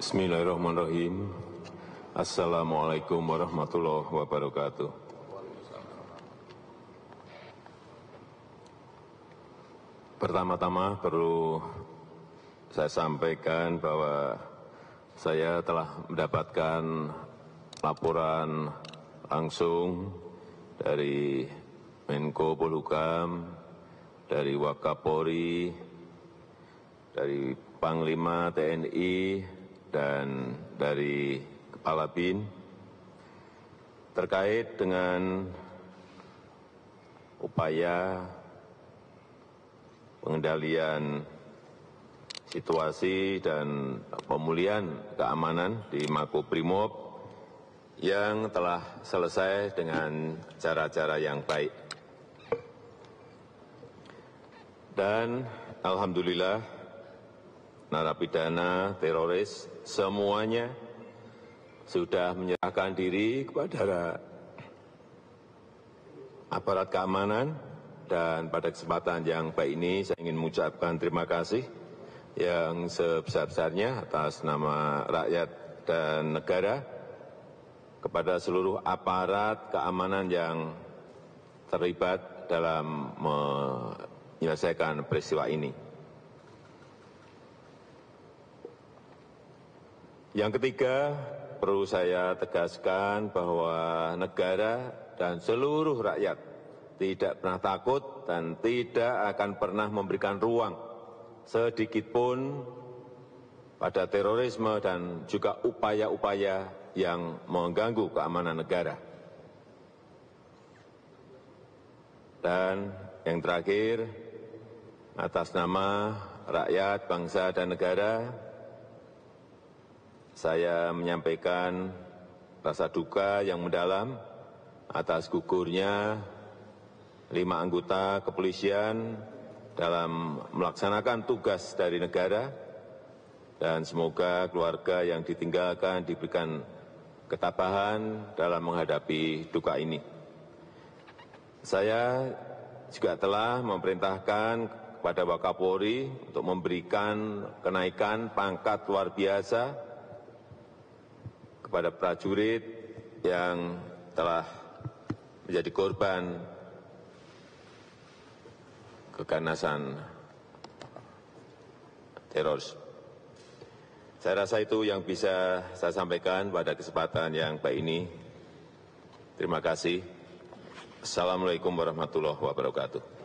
Bismillahirrahmanirrahim. Assalamualaikum warahmatullahi wabarakatuh. Pertama-tama perlu saya sampaikan bahwa saya telah mendapatkan laporan langsung dari Menko Polhukam, dari Wakapori, dari Panglima TNI, dan dari Kepala BIN terkait dengan upaya pengendalian situasi dan pemulihan keamanan di Makobrimob yang telah selesai dengan cara-cara yang baik. Dan Alhamdulillah narapidana teroris semuanya sudah menyerahkan diri kepada aparat keamanan dan pada kesempatan yang baik ini saya ingin mengucapkan terima kasih yang sebesar-besarnya atas nama rakyat dan negara kepada seluruh aparat keamanan yang terlibat dalam menyelesaikan peristiwa ini. Yang ketiga, perlu saya tegaskan bahwa negara dan seluruh rakyat tidak pernah takut dan tidak akan pernah memberikan ruang sedikit pun pada terorisme dan juga upaya-upaya yang mengganggu keamanan negara. Dan yang terakhir, atas nama rakyat, bangsa, dan negara, saya menyampaikan rasa duka yang mendalam atas gugurnya lima anggota kepolisian dalam melaksanakan tugas dari negara dan semoga keluarga yang ditinggalkan diberikan ketabahan dalam menghadapi duka ini. Saya juga telah memerintahkan kepada Wakapolri untuk memberikan kenaikan pangkat luar biasa kepada prajurit yang telah menjadi korban keganasan teroris. Saya rasa itu yang bisa saya sampaikan pada kesempatan yang baik ini. Terima kasih. Assalamualaikum warahmatullahi wabarakatuh.